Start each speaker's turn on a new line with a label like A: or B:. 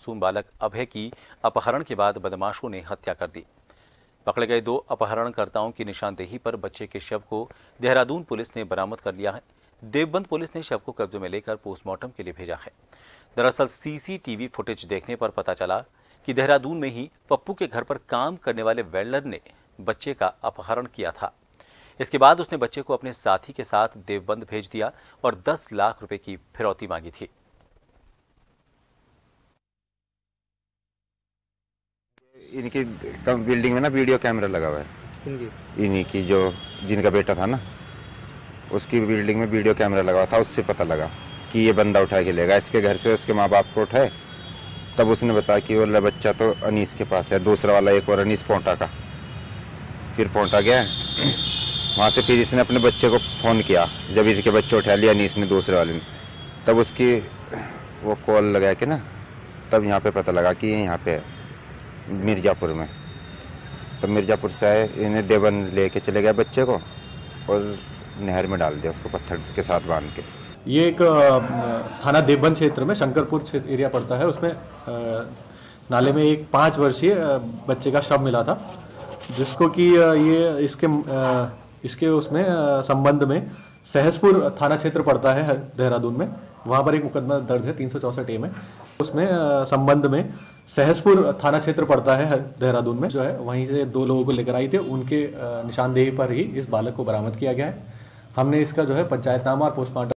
A: मासूम बालक अभय की अपहरण के बाद बदमाशों ने हत्या कर दी। पकड़े गए दो अपहरणकर्ताओं की निशानदेही पर बच्चे के शव को देहरादून पुलिस ने बरामद कर लिया है। देवबंद पुलिस ने शव को कब्जे में लेकर पोस्टमार्टम के लिए भेजा है। दरअसल सीसीटीवी फुटेज देखने पर पता चला कि देहरादून में ही पप्पू के घर पर काम करने वाले वेल्डर ने बच्चे का अपहरण किया था। इसके बाद उसने बच्चे को अपने साथी के साथ देवबंद भेज दिया और 10 लाख रुपए की फिरौती मांगी थी।
B: इनकी कम- बिल्डिंग में ना वीडियो कैमरा लगा हुआ है। इन्हीं की जो जिनका बेटा था ना उसकी बिल्डिंग में वीडियो कैमरा लगा हुआ था उससे पता लगा कि ये बंदा उठा के लेगा। इसके घर पे उसके माँ बाप को उठाए तब उसने बताया कि वो वाला बच्चा तो अनीस के पास है दूसरा वाला एक और अनीस पोंटा का। फिर पोंटा गया वहाँ से फिर इसने अपने बच्चे को फ़ोन किया जब इसके बच्चे उठा लिया अनीस ने दूसरे वाले ने। तब उसकी वो कॉल लगा के ना तब यहाँ पे पता लगा कि ये यहाँ पे है। मिर्ज़ापुर में। तो मिर्ज़ापुर से आए, इन्हें देवन लेके चले गए बच्चे को और नहर में डाल दिया उसको पत्थर के साथ बाँध के।
C: ये एक थाना देवबंद क्षेत्र में शंकरपुर एरिया पड़ता है। उसमें नाले में एक पाँच वर्षीय बच्चे का शव मिला था, जिसको कि ये इसके इसके उसमें संबंध में सहसपुर थाना क्षेत्र पड़ता है, देहरादून में। वहाँ पर एक मुकदमा दर्ज है, तीन सौ चौसठ ए में। उसमें संबंध में सहसपुर थाना क्षेत्र पड़ता है, देहरादून में, जो है, वहीं से दो लोगों को लेकर आई थे। उनके निशानदेही पर ही इस बालक को बरामद किया गया है। हमने इसका जो है, पंचायतनामा और पोस्टमार्टम